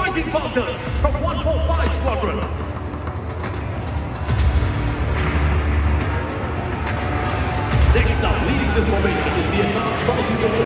Fighting Falcons from 145 Squadron. Next up, leading this formation is the advanced